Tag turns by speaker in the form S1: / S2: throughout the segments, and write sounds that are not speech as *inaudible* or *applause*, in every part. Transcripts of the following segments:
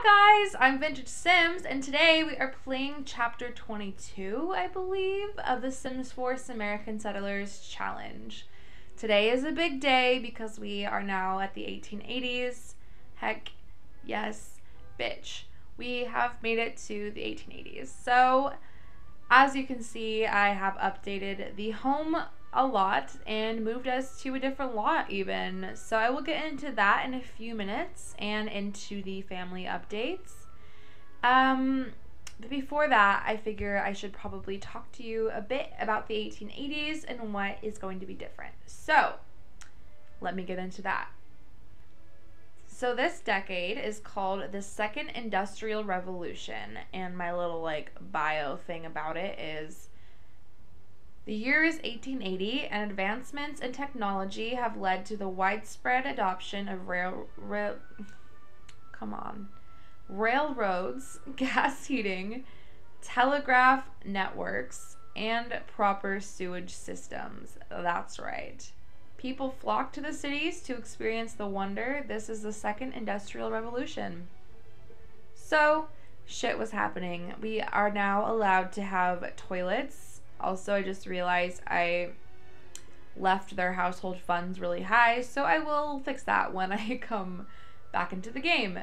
S1: Hi guys, I'm Vintage Sims, and today we are playing chapter 22, I believe, of the Sims 4 Simerican Settlers Challenge. Today is a big day because we are now at the 1880s. Heck, yes, bitch. We have made it to the 1880s. So, as you can see, I have updated the home a lot and moved us to a different lot even. So I will get into that in a few minutes and into the family updates. Um, but before that, I figure I should probably talk to you a bit about the 1880s and what is going to be different. So let me get into that. So this decade is called the Second Industrial Revolution, and my little like bio thing about it is the year is 1880, and advancements in technology have led to the widespread adoption of rail, rail come on, railroads, *laughs* gas heating, telegraph networks, and proper sewage systems. That's right. People flock to the cities to experience the wonder. This is the second industrial revolution. So, shit was happening. We are now allowed to have toilets also, I just realized I left their household funds really high, so I will fix that *laughs* when I come back into the game.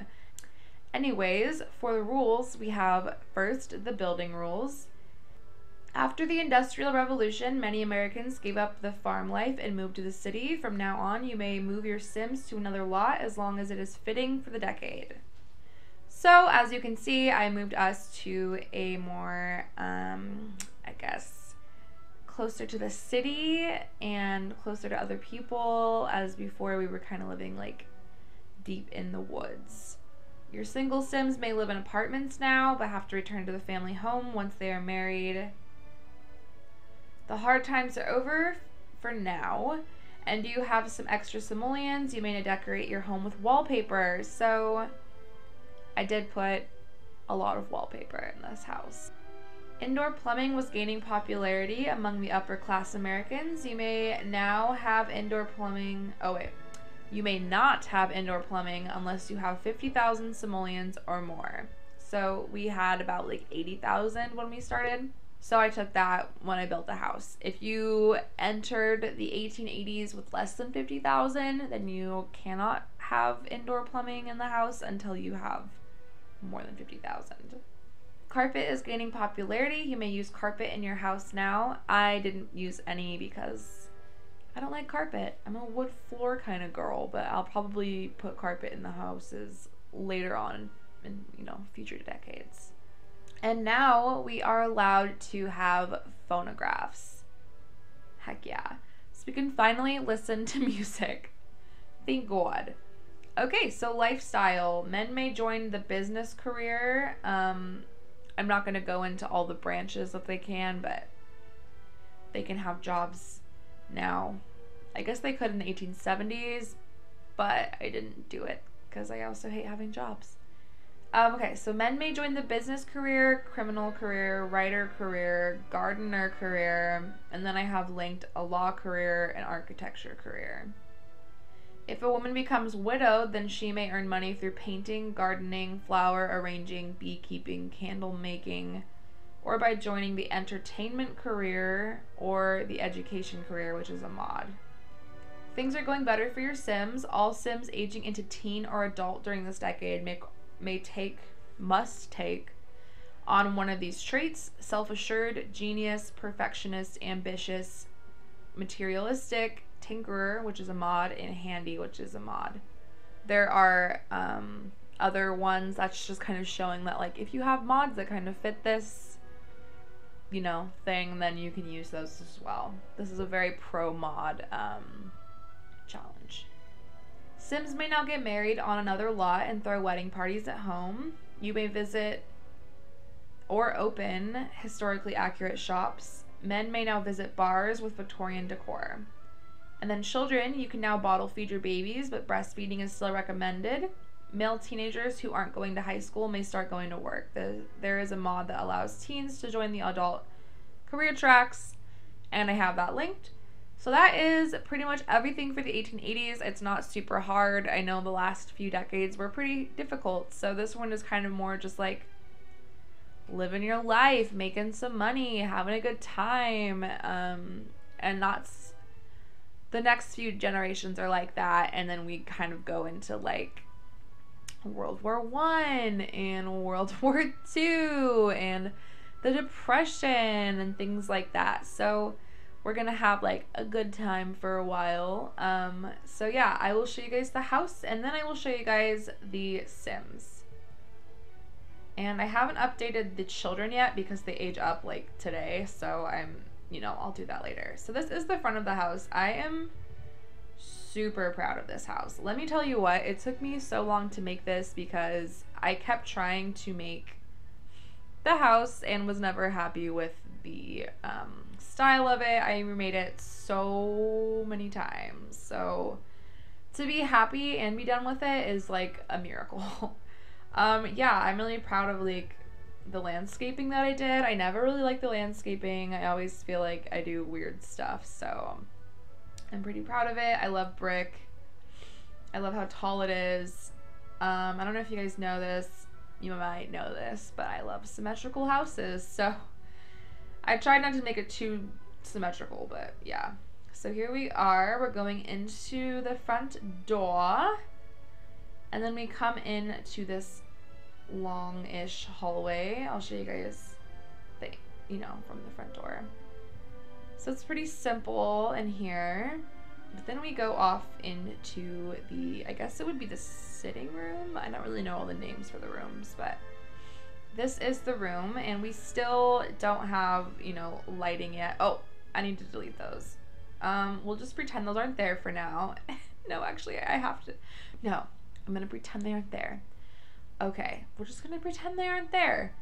S1: Anyways, for the rules, we have first the building rules. After the Industrial Revolution, many Americans gave up the farm life and moved to the city. From now on, you may move your Sims to another lot as long as it is fitting for the decade. So, as you can see, I moved us to a more, um, I guess, closer to the city and closer to other people, as before we were kind of living like deep in the woods. Your single Sims may live in apartments now, but have to return to the family home once they are married. The hard times are over for now, and you have some extra simoleons. You may decorate your home with wallpaper. So I did put a lot of wallpaper in this house. Indoor plumbing was gaining popularity among the upper class Americans. You may now have indoor plumbing. Oh, wait. You may not have indoor plumbing unless you have 50,000 simoleons or more. So we had about like 80,000 when we started. So I took that when I built the house. If you entered the 1880s with less than 50,000, then you cannot have indoor plumbing in the house until you have more than 50,000. Carpet is gaining popularity. You may use carpet in your house now. I didn't use any because I don't like carpet. I'm a wood floor kind of girl, but I'll probably put carpet in the houses later on in, you know, future decades. And now we are allowed to have phonographs. Heck yeah. So we can finally listen to *laughs* music. Thank God. Okay, so lifestyle. Men may join the business career. Um, I'm not going to go into all the branches that they can, but they can have jobs now. I guess they could in the 1870s, but I didn't do it because I also hate having jobs. Um, okay, so men may join the business career, criminal career, writer career, gardener career, and then I have linked a law career and architecture career. If a woman becomes widowed, then she may earn money through painting, gardening, flower arranging, beekeeping, candle making, or by joining the entertainment career or the education career, which is a mod. Things are going better for your Sims. All Sims aging into teen or adult during this decade may, may take, must take, on one of these traits self assured, genius, perfectionist, ambitious, materialistic, Tinkerer, which is a mod, and Handy, which is a mod. There are um, other ones that's just kind of showing that, like, if you have mods that kind of fit this, you know, thing, then you can use those as well. This is a very pro mod um, challenge. Sims may now get married on another lot and throw wedding parties at home. You may visit or open historically accurate shops. Men may now visit bars with Victorian decor. And then children, you can now bottle feed your babies, but breastfeeding is still recommended. Male teenagers who aren't going to high school may start going to work. The, there is a mod that allows teens to join the adult career tracks, and I have that linked. So that is pretty much everything for the 1880s. It's not super hard. I know the last few decades were pretty difficult. So this one is kind of more just like living your life, making some money, having a good time. Um, and that's the next few generations are like that. And then we kind of go into like World War One and World *laughs* War Two and the Depression and things like that. So we're gonna have like a good time for a while. Um, so yeah, I will show you guys the house and then I will show you guys the Sims. And I haven't updated the children yet because they age up like today. So I'm, you know, I'll do that later. So this is the front of the house. I am super proud of this house. Let me tell you what, it took me so long to make this because I kept trying to make the house and was never happy with the um, style of it. I remade it so many times. So to be happy and be done with it is like a miracle. *laughs* um, yeah, I'm really proud of like the landscaping that I did. I never really liked the landscaping. I always feel like I do weird stuff. So I'm pretty proud of it. I love brick. I love how tall it is. Um, I don't know if you guys know this. You might know this, but I love symmetrical houses. So I tried not to make it too symmetrical, but yeah. So here we are. We're going into the front door. And then we come in to this long-ish hallway. I'll show you guys the, you know, from the front door. So it's pretty simple in here. But then we go off into the, I guess it would be the sitting room. I don't really know all the names for the rooms, but this is the room and we still don't have, you know, lighting yet. Oh, I need to delete those. Um, we'll just pretend those aren't there for now. *laughs* no, actually, I have to. No, I'm to pretend they aren't there. Okay, we're just to pretend they aren't there.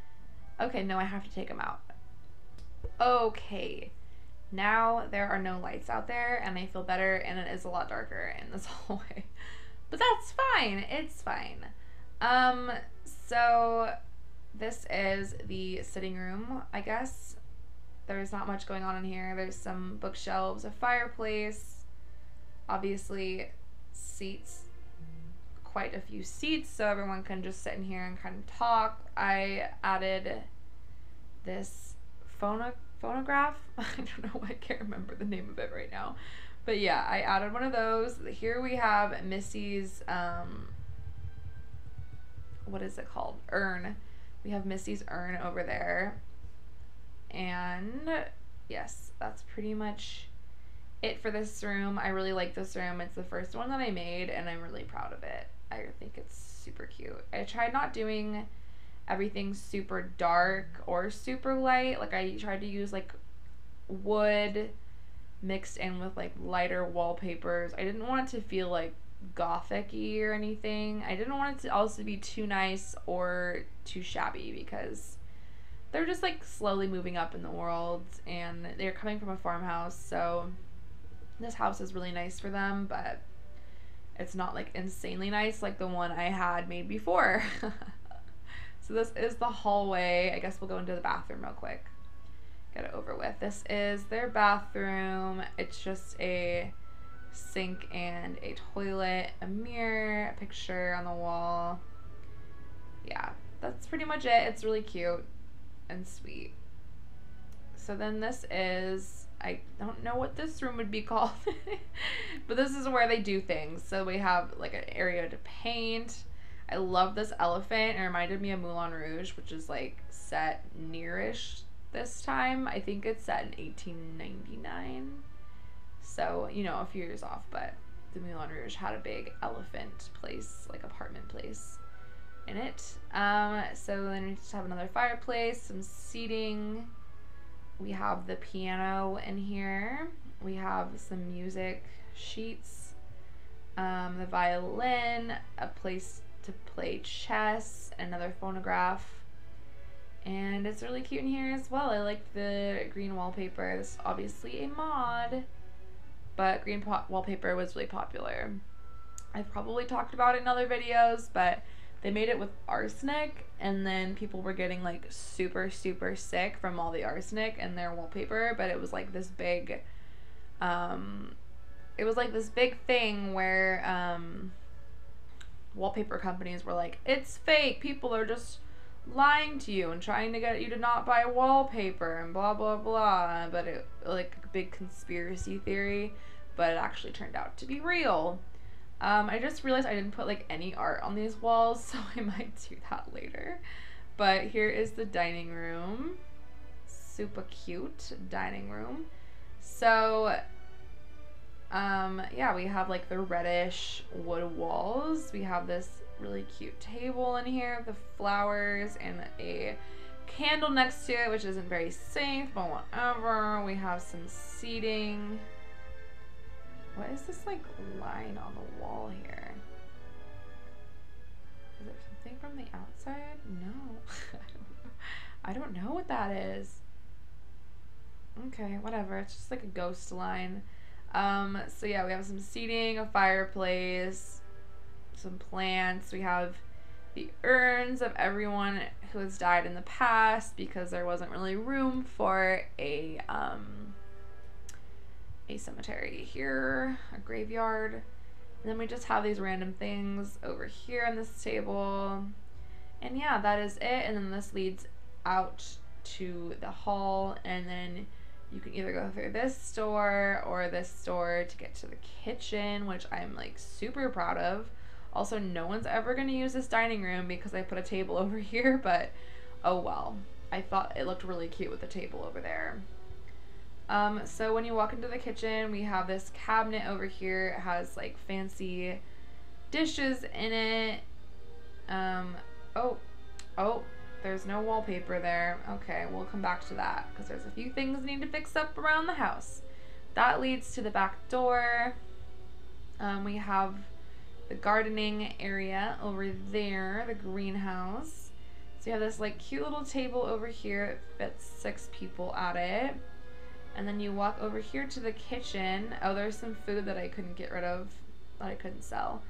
S1: Okay, no, I have to take them out. Okay. Now there are no lights out there and I feel better and it is a lot darker in this *laughs* hallway. But that's fine. It's fine. Um, so this is the sitting room, I guess. There's not much going on in here. There's some bookshelves, a fireplace, obviously seats, quite a few seats so everyone can just sit in here and kind of talk. I added this phono phonograph. *laughs* I don't know. Why I can't remember the name of it right now. But yeah, I added one of those. Here we have Missy's, um, what is it called? Urn. We have Missy's urn over there. And yes, that's pretty much it for this room. I really like this room. It's the first one that I made and I'm really proud of it. I think it's super cute. I tried not doing everything super dark or super light. Like I tried to use like wood mixed in with like lighter wallpapers. I didn't want it to feel like gothic-y or anything. I didn't want it to also be too nice or too shabby because they're just like slowly moving up in the world and they're coming from a farmhouse. So this house is really nice for them, but it's not like insanely nice like the one I had made before. *laughs* So this is the hallway. I guess we'll go into the bathroom real quick. Get it over with. This is their bathroom. It's just a sink and a toilet, a mirror, a picture on the wall. Yeah, that's pretty much it. It's really cute and sweet. So then this is, I don't know what this room would be called, *laughs* but this is where they do things. So we have like an area to paint I love this elephant. It reminded me of Moulin Rouge, which is like set nearish this time. I think it's set in 1899. So, you know, a few years off, but the Moulin Rouge had a big elephant place, like apartment place in it. Um, so then we just have another fireplace, some seating. We have the piano in here. We have some music sheets, um, the violin, a place to play chess, another phonograph. And it's really cute in here as well. I like the green wallpaper. This is obviously a mod, but green wallpaper was really popular. I've probably talked about it in other videos, but they made it with arsenic and then people were getting like super super sick from all the arsenic in their wallpaper but it was like this big um, it was like this big thing where um, wallpaper companies were like, it's fake. People are just lying to you and trying to get you to not buy wallpaper and blah blah blah. But it like a big conspiracy theory, but it actually turned out to be real. Um, I just realized I didn't put like any art on these walls, *laughs* so I might do that later. But here is the dining room. Super cute dining room. So um, yeah, we have like the reddish wood walls. We have this really cute table in here, the flowers, and a candle next to it, which isn't very safe, but whatever. We have some seating. What is this like line on the wall here? Is it something from the outside? No. *laughs* I don't know what that is. Okay, whatever. It's just like a ghost line. Um, so yeah, we have some seating, a fireplace, some plants. We have the urns of everyone who has died in the past because there wasn't really room for a um, a cemetery here, a graveyard. And then we just have these random things over here on this table. And yeah, that is it. And then this leads out to the hall and then you can either go through this store or this store to get to the kitchen, which I'm like super proud of. Also, no one's ever going to use this dining room because I put a table *laughs* over here, but oh well. I thought it looked really cute with the table over there. Um, so when you walk into the kitchen, we have this cabinet over here. It has like fancy dishes in it. Um, oh, oh, there's no wallpaper there. Okay, we'll come back to that because there's a few things need to fix up around the house. That leads to the back door. Um, we have the gardening area over there, the greenhouse. So you have this like cute little table over here. It fits six people at it. And then you walk over here to the kitchen. Oh, there's some food that I couldn't get rid of that I couldn't sell.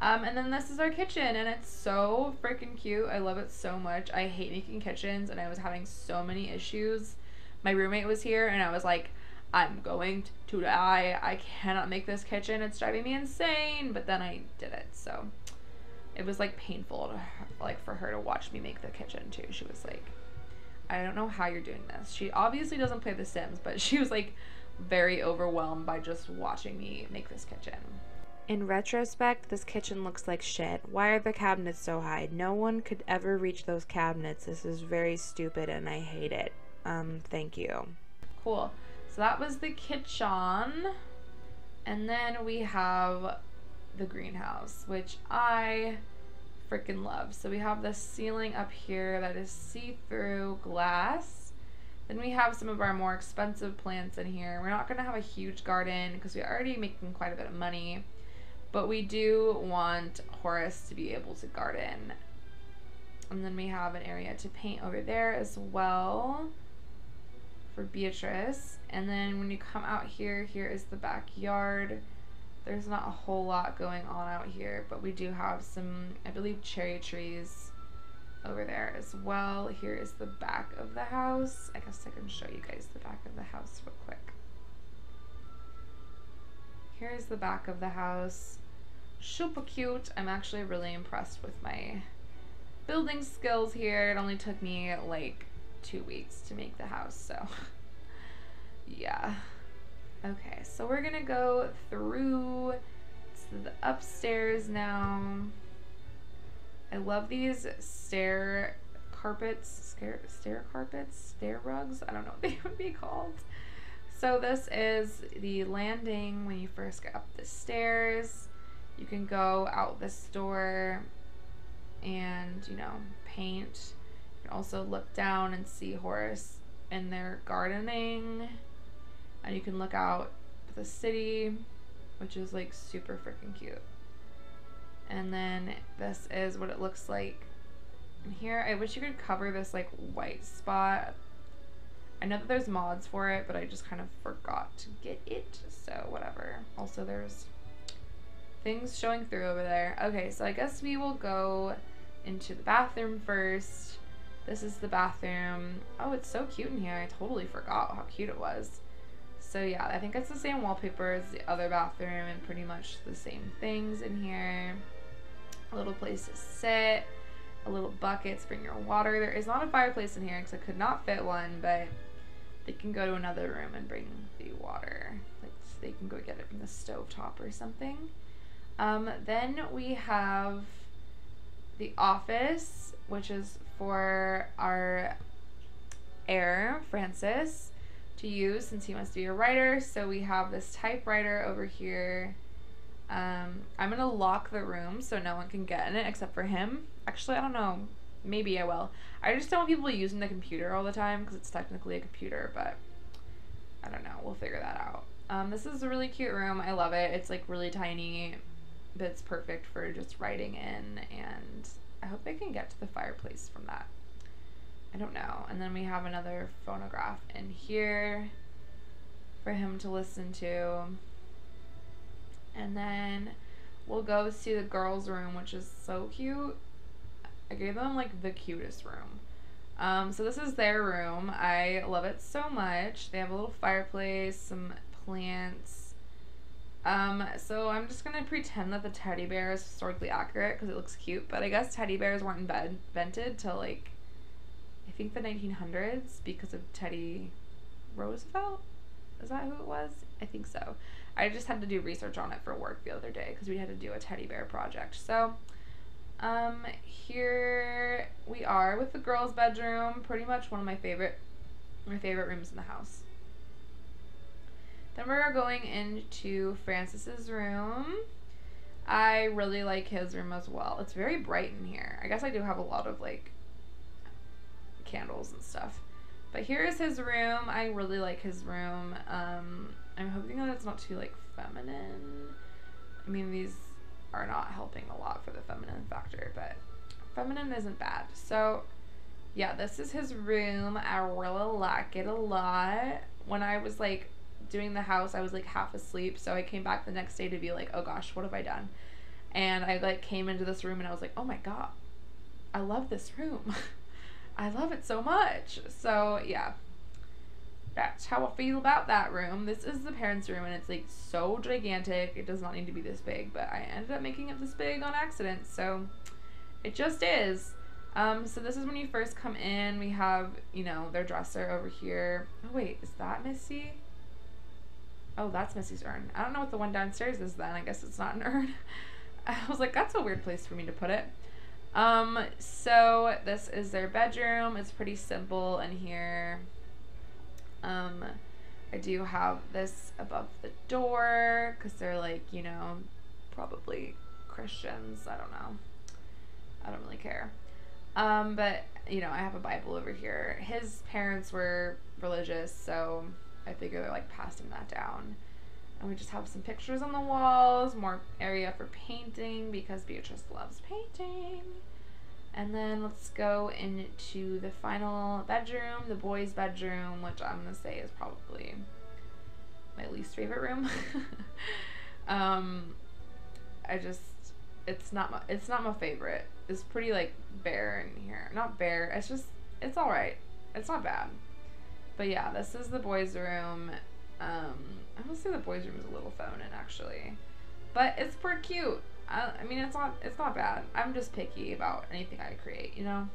S1: Um, and then this is our kitchen, and it's so freaking cute. I love it so much. I hate making kitchens, and I was having so many issues. My roommate was here, and I was like, I'm going to die. I cannot make this kitchen. It's driving me insane. But then I did it, so it was like painful to her, like for her to watch me make the kitchen too. She was like, I don't know how you're doing this. She obviously doesn't play The Sims, but she was like very overwhelmed by just watching me make this kitchen.
S2: In retrospect, this kitchen looks like shit. Why are the cabinets so high? No one could ever reach those cabinets. This is very stupid and I hate it. Um, thank you.
S1: Cool. So that was the kitchen. And then we have the greenhouse, which I freaking love. So we have the ceiling up here that is see-through glass. Then we have some of our more expensive plants in here. We're not going to have a huge garden because we're already making quite a bit of money. But we do want Horace to be able to garden. And then we have an area to paint over there as well for Beatrice. And then when you come out here, here is the backyard. There's not a whole lot going on out here, but we do have some, I believe, cherry trees over there as well. Here is the back of the house. I guess I can show you guys the back of the house real quick. Here's the back of the house. Super cute. I'm actually really impressed with my building skills here. It only took me like two weeks to make the house, so *laughs* yeah. Okay, so we're gonna go through to the upstairs now. I love these stair carpets, stair, stair carpets, stair rugs. I don't know what they *laughs* would be called. So this is the landing when you first get up the stairs. You can go out this door and, you know, paint. You can also look down and see Horace in their gardening. And you can look out the city, which is like super freaking cute. And then this is what it looks like in here. I wish you could cover this like white spot I know that there's mods for it, but I just kind of forgot to get it, so whatever. Also, there's things showing through over there. Okay, so I guess we will go into the bathroom first. This is the bathroom. Oh, it's so cute in here. I totally forgot how cute it was. So yeah, I think it's the same wallpaper as the other bathroom and pretty much the same things in here. A little place to sit, a little bucket bring your water. There is not a fireplace in here because I could not fit one, but they can go to another room and bring the water. Like they can go get it from the stove top or something. Um, then we have the office, which is for our heir, Francis, to use since he wants to be a writer. So we have this typewriter over here. Um, I'm to lock the room so no one can get in it except for him. Actually, I don't know. Maybe I will. I just don't want people using the computer all the time because it's technically a computer, but I don't know. We'll figure that out. Um, this is a really cute room. I love it. It's like really tiny, but it's perfect for just writing in. And I hope I can get to the fireplace from that. I don't know. And then we have another phonograph in here for him to listen to. And then we'll go to the girls' room, which is so cute. I gave them like the cutest room. Um, so this is their room. I love it so much. They have a little fireplace, some plants. Um, so I'm just gonna pretend that the teddy bear is historically accurate because it looks cute. But I guess teddy bears weren't invented till like I think the 1900s because of Teddy Roosevelt. Is that who it was? I think so. I just had to do research on it for work the other day because we had to do a teddy bear project. So, um, here we are with the girls' bedroom. Pretty much one of my favorite, my favorite rooms in the house. Then we're going into Francis's room. I really like his room as well. It's very bright in here. I guess I do have a lot of like candles and stuff. But here is his room. I really like his room. Um, I'm hoping that it's not too like feminine. I mean, these are not helping a lot for the feminine factor, but feminine isn't bad. So, yeah, this is his room. I really like it a lot. When I was like doing the house, I was like half asleep. So I came back the next day to be like, oh gosh, what have I done? And I like came into this room and I was like, oh my god, I love this room. *laughs* I love it so much. So yeah, that's how I feel about that room. This is the parents' room, and it's like so gigantic. It does not need to be this big, but I ended up making it this big on accident, so it just is. Um, so this is when you first come in. We have, you know, their dresser over here. Oh wait, is that Missy? Oh, that's Missy's urn. I don't know what the one downstairs is then. I guess it's not an urn. *laughs* I was like, that's a weird place for me to put it. Um, so this is their bedroom. It's pretty simple in here. Um, I do have this above the door because they're like, you know, probably Christians. I don't know. I don't really care. Um, but you know, I have a Bible over here. His parents were religious, so I figure they're like passing that down. And we just have some pictures on the walls, more area for painting because Beatrice loves painting. And then let's go into the final bedroom, the boys' bedroom, which I'm gonna say is probably my least favorite room. *laughs* um, I just it's not my it's not my favorite. It's pretty like bare in here. Not bare. It's just it's all right. It's not bad. But yeah, this is the boys' room. Um, I would say the boys' room is a little feminine actually, but it's pretty cute. I, I mean, it's not it's not bad. I'm just picky about anything I create, you know.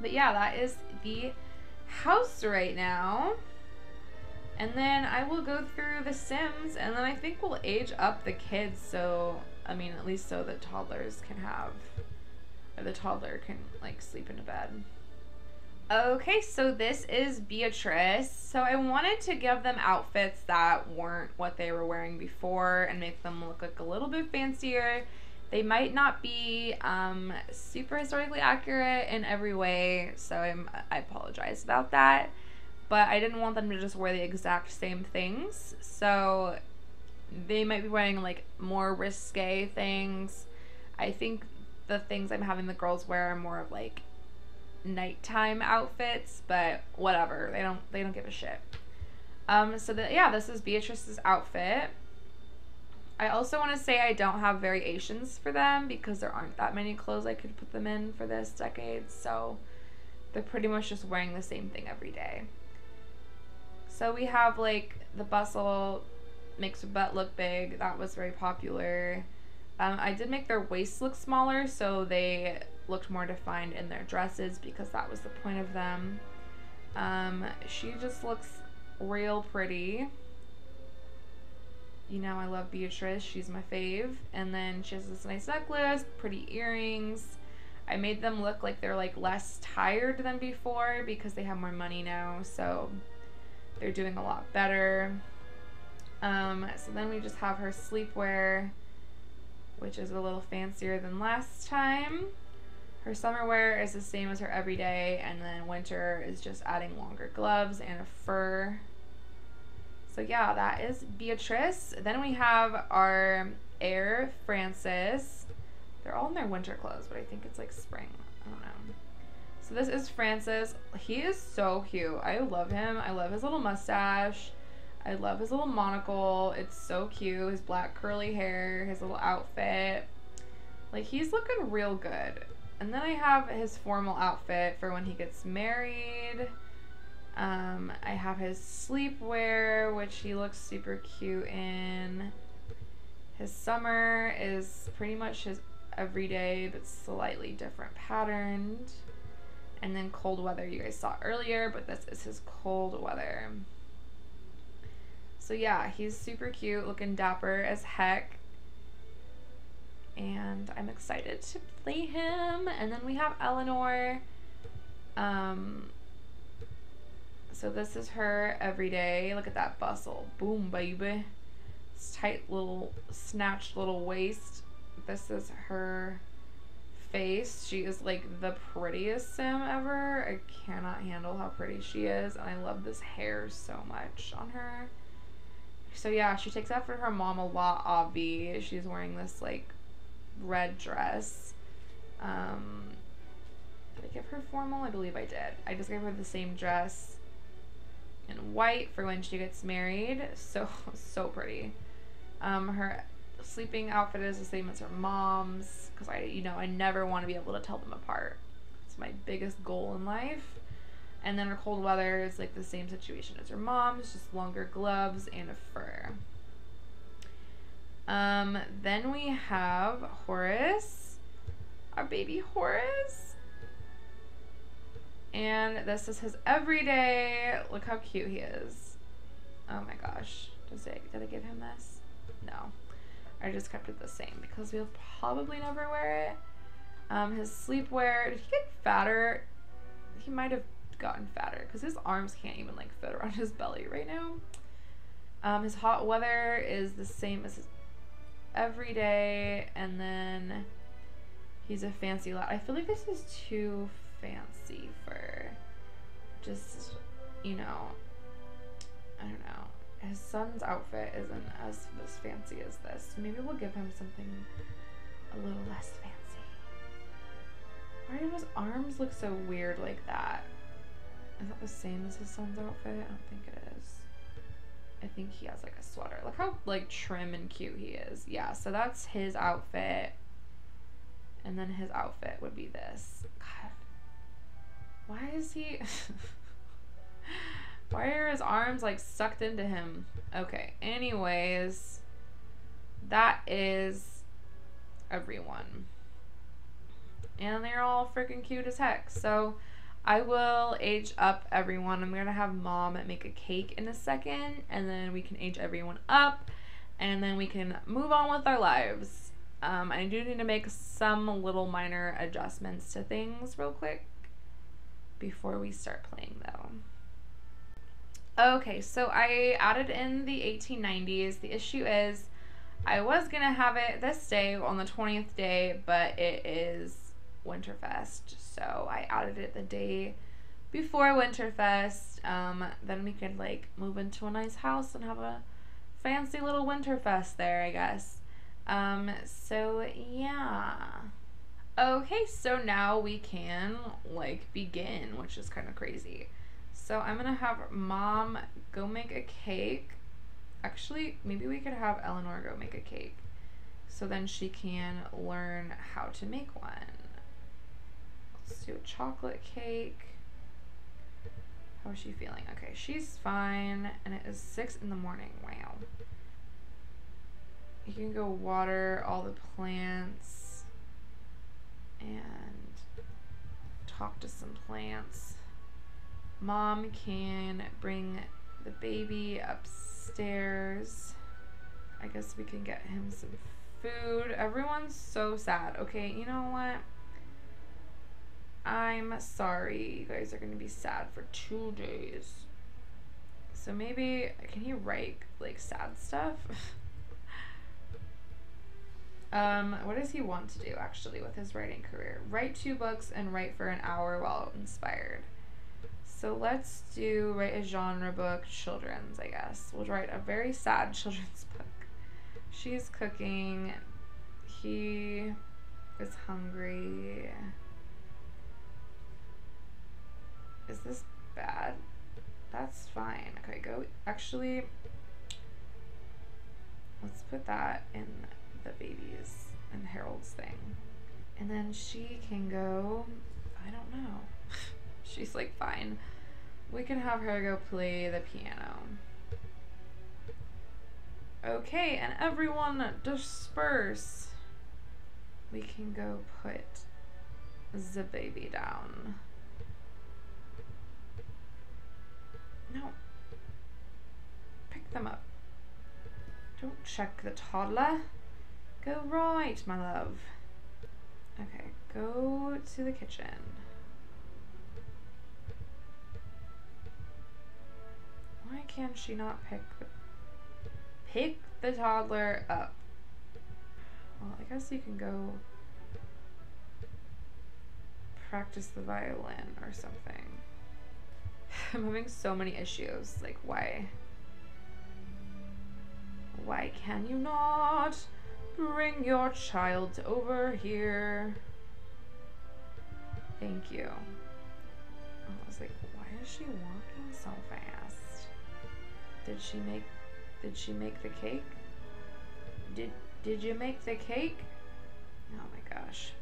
S1: But yeah, that is the house right now. And then I will go through the Sims, and then I think we'll age up the kids. So I mean, at least so the toddlers can have, or the toddler can like sleep in a bed. Okay, so this is Beatrice. So I wanted to give them outfits that weren't what they were wearing before and make them look like a little bit fancier. They might not be um, super historically accurate in every way, so I'm, I apologize about that. But I didn't want them to just wear the exact same things, so they might be wearing like more risque things. I think the things I'm having the girls wear are more of like nighttime outfits, but whatever. They don't they don't give a shit. Um, so that yeah, this is Beatrice's outfit. I also want to say I don't have variations for them because there aren't that many clothes I could put them in for this decade, so they're pretty much just wearing the same thing every day. So we have like the bustle makes your butt look big. That was very popular. Um, I did make their waist look smaller so they looked more defined in their dresses because that was the point of them. Um, she just looks real pretty. You know, I love Beatrice. She's my fave. And then she has this nice necklace, pretty earrings. I made them look like they're like less tired than before because they have more money now. So they're doing a lot better. Um, so then we just have her sleepwear, which is a little fancier than last time. Her summer wear is the same as her everyday, and then winter is just adding longer gloves and a fur. So yeah, that is Beatrice. Then we have our heir, Francis. They're all in their winter clothes, but I think it's like spring. I don't know. So this is Francis. He is so cute. I love him. I love his little mustache. I love his little monocle. It's so cute. His black curly hair, his little outfit. Like he's looking real good. And then I have his formal outfit for when he gets married. Um, I have his sleepwear, which he looks super cute in. His summer is pretty much his everyday, but slightly different patterned. And then cold weather, you guys saw earlier, but this is his cold weather. So yeah, he's super cute, looking dapper as heck. And I'm excited to play him. And then we have Eleanor. Um, so this is her everyday. Look at that bustle. Boom, baby. This tight little, snatched little waist. This is her face. She is like the prettiest sim ever. I cannot handle how pretty she is. And I love this hair so much on her. So yeah, she takes after her mom a lot, Obvi. She's wearing this like red dress. Um, did I give her formal? I believe I did. I just gave her the same dress in white for when she gets married. So, *laughs* so pretty. Um, her sleeping outfit is the same as her mom's because I, you know, I never want to be able to tell them apart. It's my biggest goal in life. And then her cold weather is like the same situation as her mom's, just longer gloves and a fur. Um, then we have Horace, our baby Horace. And this is his everyday. Look how cute he is. Oh my gosh. Does it, did I give him this? No. I just kept it the same because we'll probably never wear it. Um, his sleepwear, did he get fatter? He might have gotten fatter because his arms can't even like fit around *laughs* his belly right now. Um, his hot weather is the same as his everyday, and then he's a fancy lot. I feel like this is too fancy for just, you know, I don't know. His son's outfit isn't as as fancy as this. Maybe we'll give him something a little less fancy. Why do his arms look so weird like that? Is that the same as his son's outfit? I don't think it is. I think he has like a sweater. Look how like trim and cute he is. Yeah, so that's his outfit. And then his outfit would be this. God. Why is he *laughs* Why are his arms like sucked into him? Okay, anyways. That is everyone. And they're all freaking cute as heck. So I will age up everyone. I'm gonna have mom make a cake in a second, and then we can age everyone up, and then we can move on with our lives. Um, I do need to make some little minor adjustments to things real quick before we start playing though. Okay, so I added in the 1890s. The issue is I was gonna have it this day on the 20th day, but it is Winterfest. So I added it the day before Winterfest. Um, then we could like move into a nice house and have a fancy little Winterfest there, I guess. Um, so yeah. Okay, so now we can like begin, which is kind of crazy. So I'm gonna have mom go make a cake. Actually, maybe we could have Eleanor go make a cake. So then she can learn how to make one. Let's do a chocolate cake. How is she feeling? Okay, she's fine. And it is 6 in the morning. Wow. You can go water all the plants and talk to some plants. Mom can bring the baby upstairs. I guess we can get him some food. Everyone's so sad. Okay, you know what? I'm sorry. You guys are going to be sad for two days. So maybe, can he write like sad stuff? *laughs* um, what does he want to do actually with his writing career? Write two books and write for an hour while inspired. So let's do write a genre book, children's, I guess. We'll write a very sad *laughs* children's book. She's cooking. He is hungry. Is this bad? That's fine. Okay, go. Actually, let's put that in the baby's and Harold's thing. And then she can go. I don't know. *laughs* She's like, fine. We can have her go play the piano. Okay, and everyone disperse. We can go put the baby down. Check the toddler. Go right, my love. Okay, go to the kitchen. Why can't she not pick the pick the toddler up? Well, I guess you can go practice the violin or something. *sighs* I'm having so many issues. Like, why? Why can you not bring your child over here? Thank you. I was like, why is she walking so fast? Did she make did she make the cake? Did did you make the cake? Oh my gosh.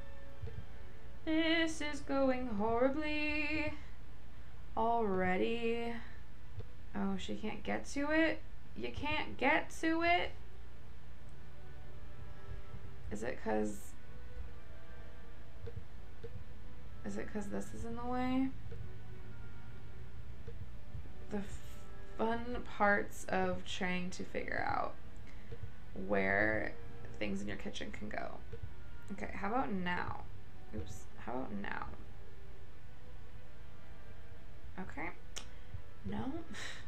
S1: This is going horribly already. Oh, she can't get to it? You can't get to it? Is it because... Is it because this is in the way? The fun parts of trying to figure out where things in your kitchen can go. Okay, how about now? Oops, how about now? Okay. No. *laughs*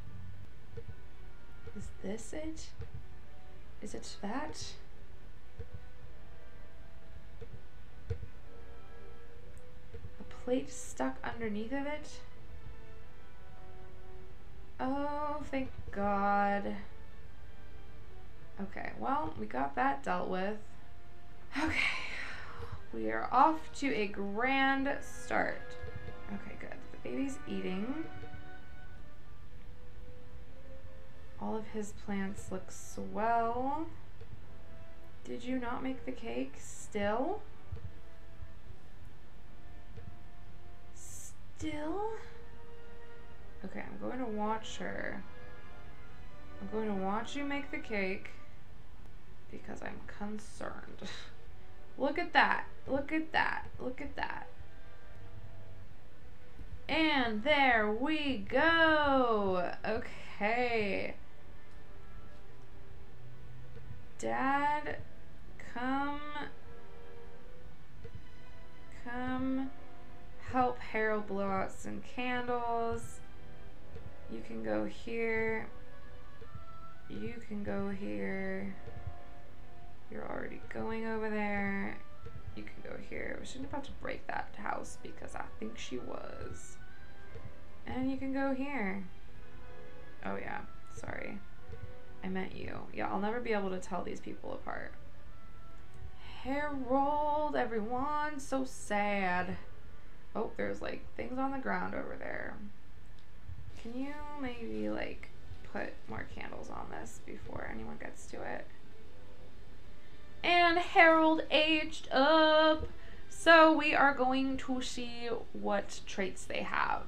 S1: Is this it? Is it that? A plate stuck underneath of it? Oh, thank God. Okay, well, we got that dealt with. Okay, we are off to a grand start. Okay, good. The baby's eating. All of his plants look swell. Did you not make the cake still? Still? Okay, I'm going to watch her. I'm going to watch you make the cake because I'm concerned. *laughs* Look at that. Look at that. Look at that. And there we go. Okay. Dad, come. Come help Harold blow out some candles. You can go here. You can go here. You're already going over there. You can go here. Was she about to break that house? Because I think she was. And you can go here. Oh yeah, sorry. I meant you. Yeah, I'll never be able to tell these people apart. Harold, everyone, so sad. Oh, there's like things on the ground over there. Can you maybe like put more candles on this before anyone gets to it? And Harold aged up. So we are going to see what traits they have.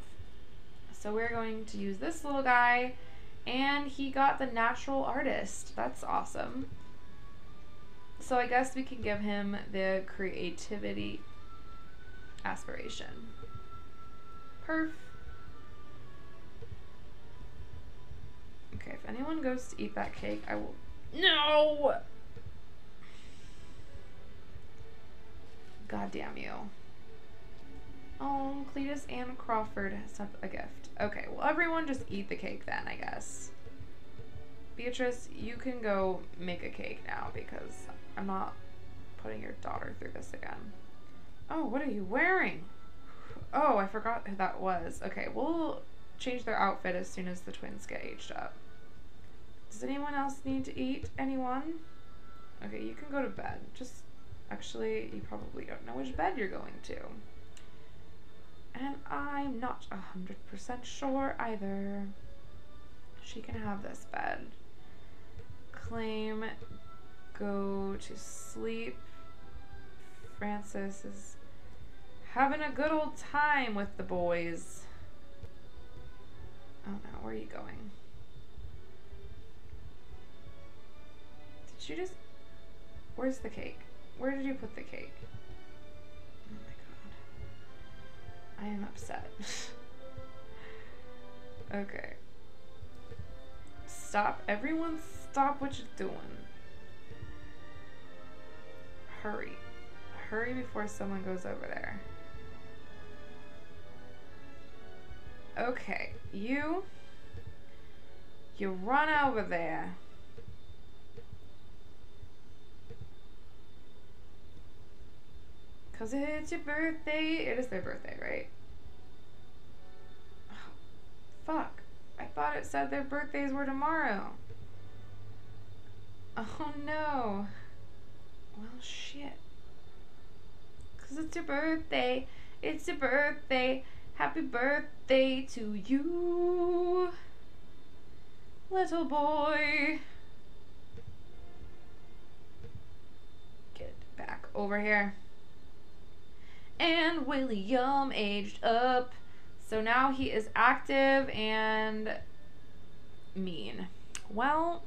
S1: So we're going to use this little guy. And he got the natural artist. That's awesome. So I guess we can give him the creativity aspiration. Perf. Okay, if anyone goes to eat that cake, I will. No! God damn you. Oh, Cletus and Crawford sent a gift. Okay, well, everyone just eat the cake then, I guess. Beatrice, you can go make a cake now because I'm not putting your daughter through this again. Oh, what are you wearing? Oh, I forgot who that was. Okay, we'll change their outfit as soon as the twins get aged up. Does anyone else need to eat? Anyone? Okay, you can go to bed. Just, actually, you probably don't know which bed you're going to. And I'm not a 100% sure either. She can have this bed. Claim, go to sleep. Francis is having a good old time with the boys. Oh no, where are you going? Did you just... Where's the cake? Where did you put the cake? I am upset. *laughs* okay. Stop. Everyone stop what you're doing. Hurry. Hurry before someone goes over there. Okay, you... You run over there. Cause it's your birthday. It is their birthday, right? Oh, fuck. I thought it said their birthdays were tomorrow. Oh no. Well, shit. Cause it's your birthday. It's your birthday. Happy birthday to you. Little boy. Get back over here. And William aged up. So now he is active and mean. Well,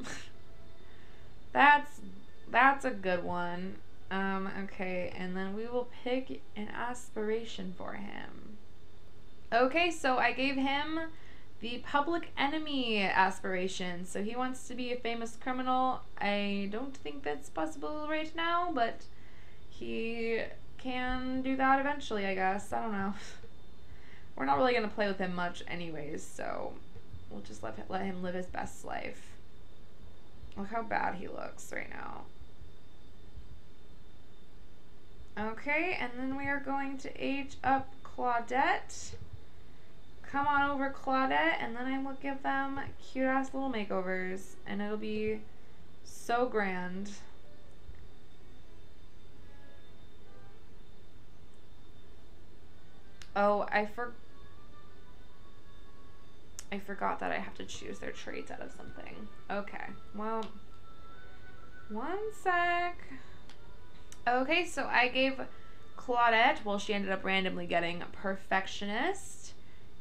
S1: *laughs* that's that's a good one. Um, okay, and then we will pick an aspiration for him. Okay, so I gave him the public enemy aspiration. So he wants to be a famous criminal. I don't think that's possible right now, but he can do that eventually, I guess. I don't know. *sighs* We're not really going to play with him much anyways, so we'll just let, let him live his best life. Look how bad he looks right now. Okay, and then we are going to age up Claudette. Come on over, Claudette, and then I will give them cute-ass little makeovers, and it'll be so grand. Oh, I for I forgot that I have to choose their traits out of something. Okay, well, one sec. Okay, so I gave Claudette, well, she ended up randomly getting perfectionist.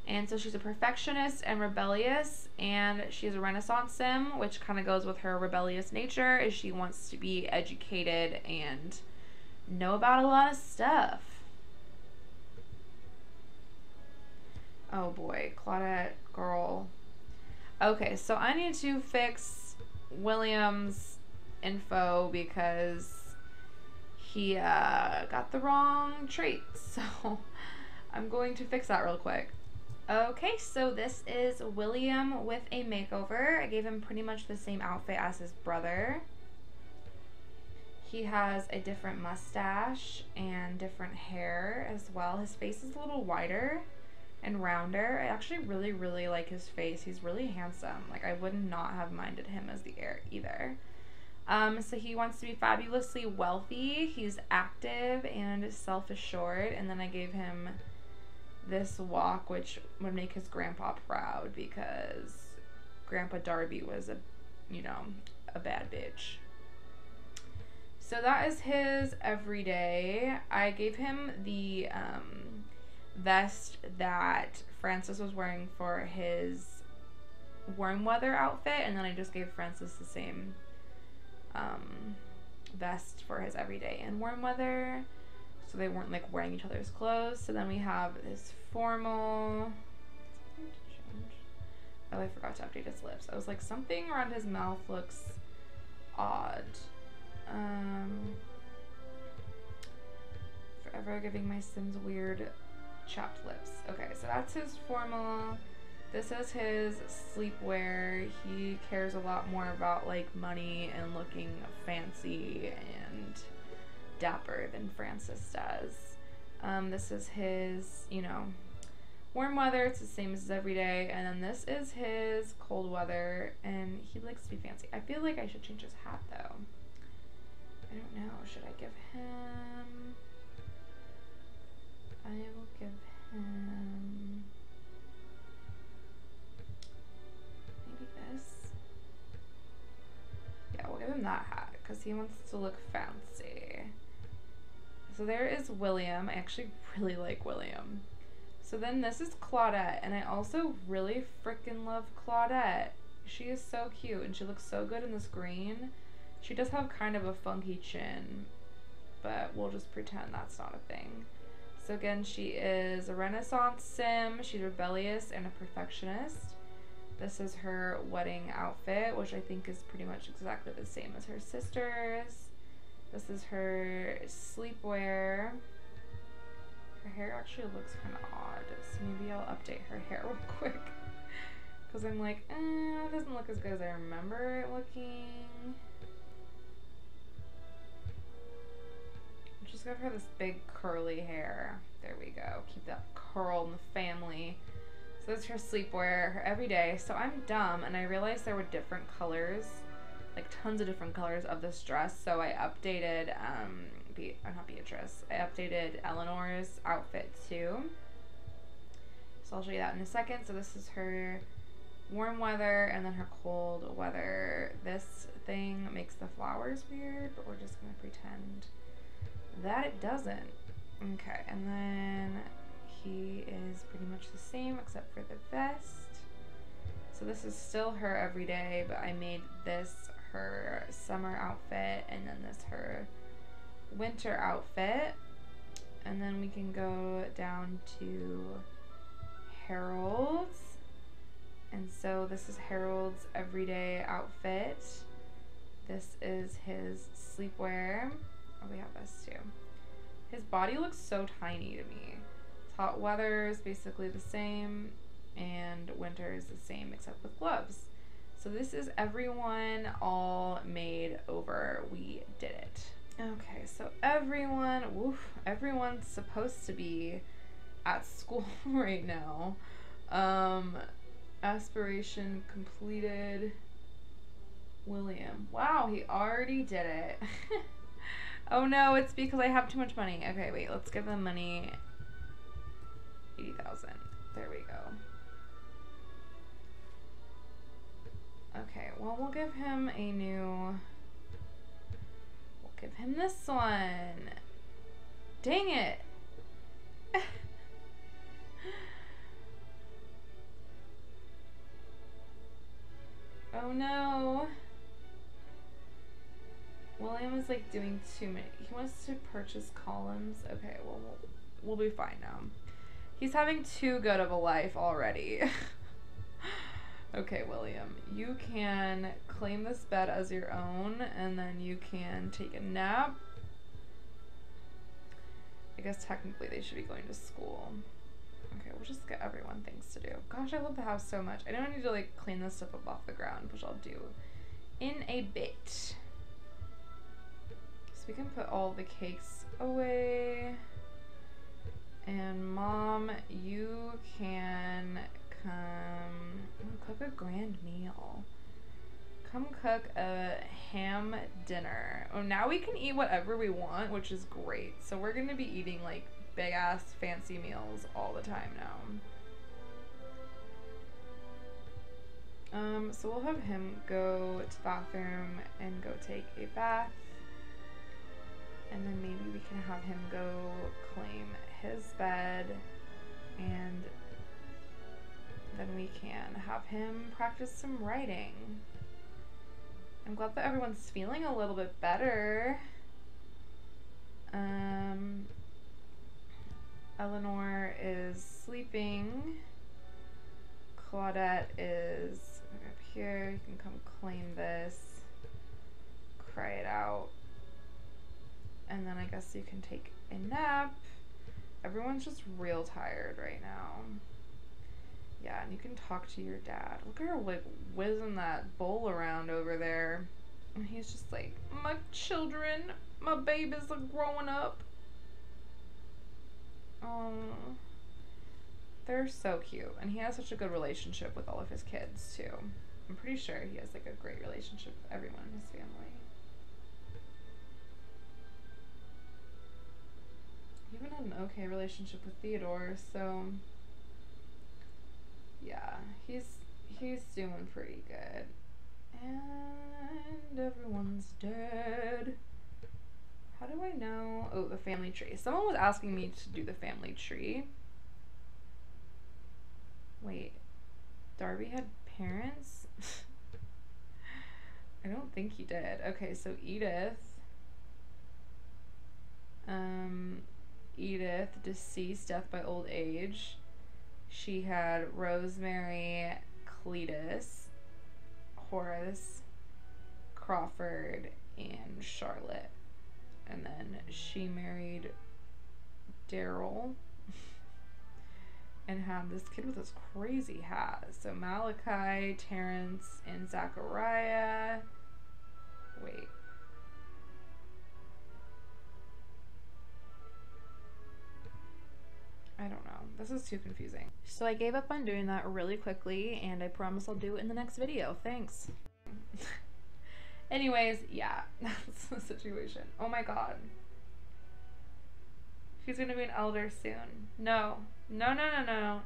S1: And so she's a perfectionist and rebellious, and she's a renaissance sim, which kind of goes with her rebellious nature, is she wants to be educated and know about a lot of stuff. Oh boy, Claudette, girl. Okay, so I need to fix William's info because he uh, got the wrong trait. *laughs* So I'm going to fix that real quick. Okay, so this is William with a makeover. I gave him pretty much the same outfit as his brother. He has a different mustache and different hair as well. His face is a little wider and rounder. I actually really, really like his face. He's really handsome. Like, I would not have minded him as the heir either. Um, so he wants to be fabulously wealthy. He's active and self-assured. And then I gave him this walk, which would make his grandpa proud because Grandpa Darby was a, you know, a bad bitch. So that is his everyday. I gave him the um, vest that Francis was wearing for his warm weather outfit, and then I just gave Francis the same um, vest for his everyday and warm weather. So they weren't like wearing each other's clothes. So then we have this formal. Oh, I forgot to update his lips. I was like, something around his mouth looks odd. Um, forever giving my Sims weird chapped lips. Okay, so that's his formal. This is his sleepwear. He cares a lot more about like money and looking fancy and dapper than Francis does. Um, this is his, you know, warm weather. It's the same as every day. And then this is his cold weather, and he likes to be fancy. I feel like I should change his hat though. I don't know. Should I give him? I will give him. Maybe this. Yeah, we'll give him that hat because he wants to look fancy. So there is William. I actually really like William. So then this is Claudette, and I also really freaking love Claudette. She is so cute, and she looks so good in this green. She does have kind of a funky chin, but we'll just pretend that's not a thing. So again, she is a Renaissance sim. She's rebellious and a perfectionist. This is her wedding outfit, which I think is pretty much exactly the same as her sister's. This is her sleepwear. Her hair actually looks kind of odd, so maybe I'll update her hair *laughs* real quick. Because I'm like, eh, it doesn't look as good as I remember it looking. Just give her this big curly hair. There we go. Keep that curl in the family. So that's her sleepwear, her everyday. So I'm dumb, and I realized there were different colors, like tons of different colors of this dress. So I updated, um, Be- uh, not Beatrice, I updated Eleanor's outfit too. So I'll show you that in a second. So this is her warm weather and then her cold weather. This thing makes the flowers weird, but we're just gonna pretend that it doesn't. Okay, and then he is pretty much the same except for the vest. So this is still her everyday, but I made this her summer outfit and then this her winter outfit. And then we can go down to Harold's. And so this is Harold's everyday outfit. This is his sleepwear. Oh, we have this too. His body looks so tiny to me. It's Hot weather is basically the same, and winter is the same except with gloves. So this is everyone all made over. We did it. Okay, so everyone, woof, everyone's supposed to be at school *laughs* right now. Um, aspiration completed. William. Wow, he already did it. *laughs* oh no, it's because I have too much money. Okay, wait, let's give them money. 80,000. There we go. Okay, well, we'll give him a new. We'll give him this one. Dang it. *laughs* oh no. William is like doing too many. He wants to purchase columns. Okay, well, we'll, we'll be fine now. He's having too good of a life already. *laughs* okay, William, you can claim this bed as your own and then you can take a nap. I guess technically they should be going to school. Okay, we'll just get everyone things to do. Gosh, I love the house so much. I don't need to like clean this stuff up off the ground, which I'll do in a bit. So we can put all the cakes away. And mom, you can come cook a grand meal. Come cook a ham dinner. Oh, now we can eat whatever we want, which is great. So we're gonna be eating like big ass fancy meals all the time now. Um, so we'll have him go to bathroom and go take a bath. And then maybe we can have him go claim his bed And then we can have him practice some writing. I'm glad that everyone's feeling a little bit better. Um, Eleanor is sleeping. Claudette is up here. You can come claim this. Cry it out. And then I guess you can take a nap. Everyone's just real tired right now. Yeah, and you can talk to your dad. Look at her like whizzing that bowl around over there. And he's just like, My children, my babies are growing up. Oh, they're so cute. And he has such a good relationship with all of his kids, too. I'm pretty sure he has like a great relationship with everyone in his family. Even had an okay relationship with Theodore, so yeah, he's he's doing pretty good. And everyone's dead. How do I know? Oh, the family tree. Someone was asking me to do the family tree. Wait, Darby had parents? *laughs* I don't think he did. Okay, so Edith. Um, Edith, deceased, death by old age. She had Rosemary, Cletus, Horace, Crawford, and Charlotte. And then she married Daryl *laughs* and had this kid with this crazy hat. So Malachi, Terrence, and Zachariah. Wait. I don't know. This is too confusing. So I gave up on doing that really quickly and I promise I'll do it in the next video. Thanks. *laughs* Anyways, yeah, *laughs* that's the situation. Oh my god. She's gonna be an elder soon. No. No, no, no, no.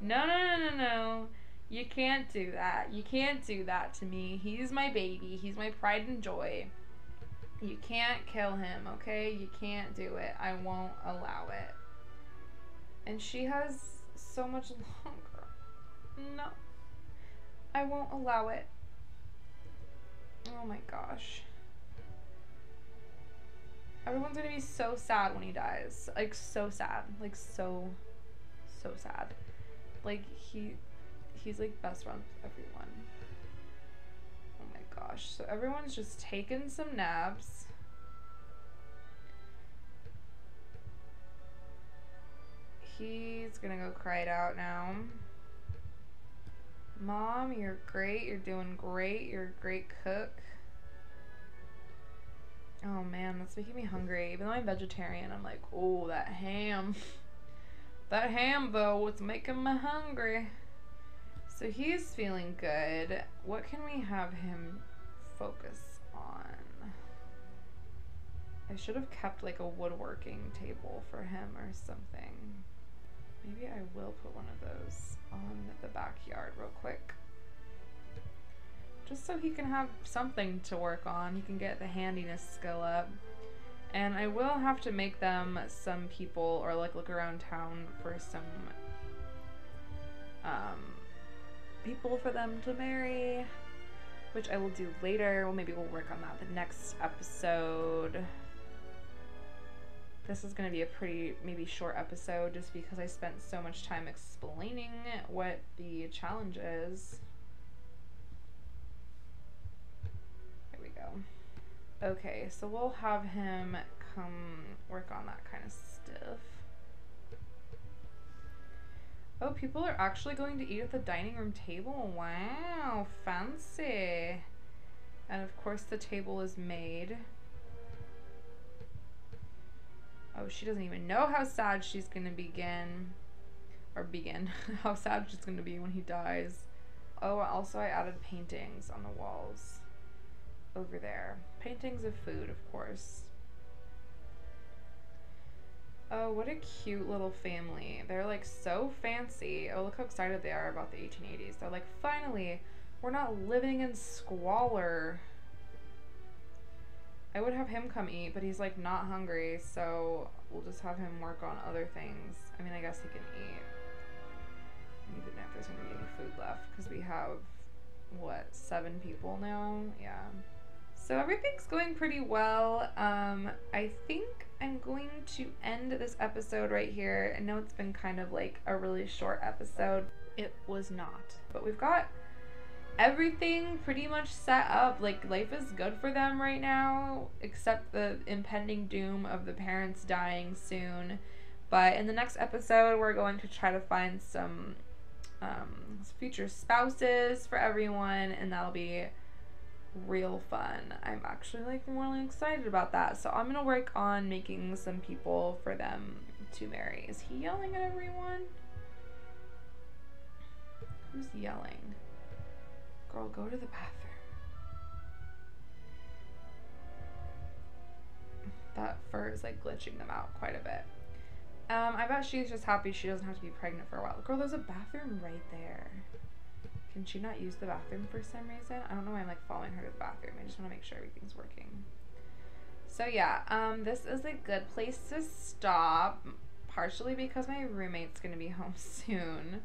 S1: No, no, no, no, no. You can't do that. You can't do that to me. He's my baby. He's my pride and joy. You can't kill him, okay? You can't do it. I won't allow it. And she has so much longer. No. I won't allow it. Oh my gosh. Everyone's gonna be so sad when he dies. Like, so sad. Like, so, so sad. Like, he, he's like best friends with everyone. Oh my gosh. So everyone's just taking some naps. He's gonna go cry it out now. Mom, you're great. You're doing great. You're a great cook. Oh man, that's making me hungry. Even though I'm vegetarian, I'm like, oh, that ham. *laughs* that ham, though, it's making me hungry. So he's feeling good. What can we have him focus on? I should have kept like a woodworking table for him or something. Maybe I will put one of those on the backyard real quick. Just so he can have something to work on. He can get the handiness skill up. And I will have to make them some people or like look around town for some um, people for them to marry, which I will do later. Well, maybe we'll work on that the next episode. This is going to be a pretty, maybe short episode just because I spent so much time explaining what the challenge is. Here we go. Okay, so we'll have him come work on that kind of stuff. Oh, people are actually going to eat at the dining room table. Wow, fancy. And of course the table is made. Oh, she doesn't even know how sad she's gonna begin. Or begin. *laughs* how sad she's gonna be when he dies. Oh, also I added paintings on the walls. Over there. Paintings of food, of course. Oh, what a cute little family. They're like so fancy. Oh, look how excited they are about the 1880s. They're like, finally, we're not living in squalor. I would have him come eat, but he's like not hungry, so we'll just have him work on other things. I mean, I guess he can eat. I'm even not feeling any food left because we have what seven people now. Yeah. So everything's going pretty well. Um, I think I'm going to end this episode right here. I know it's been kind of like a really short episode.
S2: It was not.
S1: But we've got everything pretty much set up. Like life is good for them right now, except the impending doom of the parents dying soon. But in the next episode, we're going to try to find some um, future spouses for everyone, and that'll be real fun. I'm actually like really excited about that. So I'm gonna work on making some people for them to marry. Is he yelling at everyone? Who's yelling? Girl, go to the bathroom. That fur is like glitching them out quite a bit. Um, I bet she's just happy she doesn't have to be pregnant for a while. Girl, there's a bathroom right there. Can she not use the bathroom for some reason? I don't know why I'm like following her to the bathroom. I just want to make sure everything's working. So yeah, um, this is a good place to stop. Partially because my roommate's gonna be *laughs* home soon.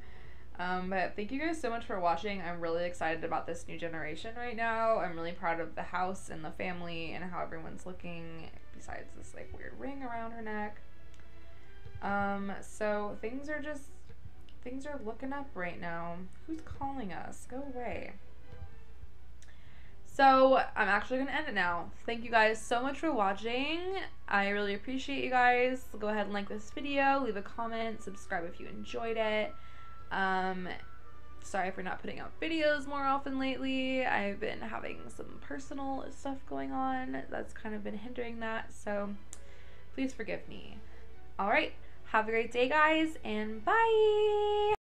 S1: Um, but thank you guys so much for watching. I'm really excited about this new generation right now. I'm really proud of the house and the family and how everyone's looking. Besides this like weird ring around her neck. Um, so things are just, things are looking up right now. Who's calling us? Go away. So I'm actually going to end it now. Thank you guys so much for watching. I really appreciate you guys. Go ahead and like this video, leave a comment, subscribe if you enjoyed it. Um, sorry for not putting out videos more often lately. I've been having some personal stuff going on that's kind of been hindering that. So please forgive me. All right. Have a great day, guys, and bye.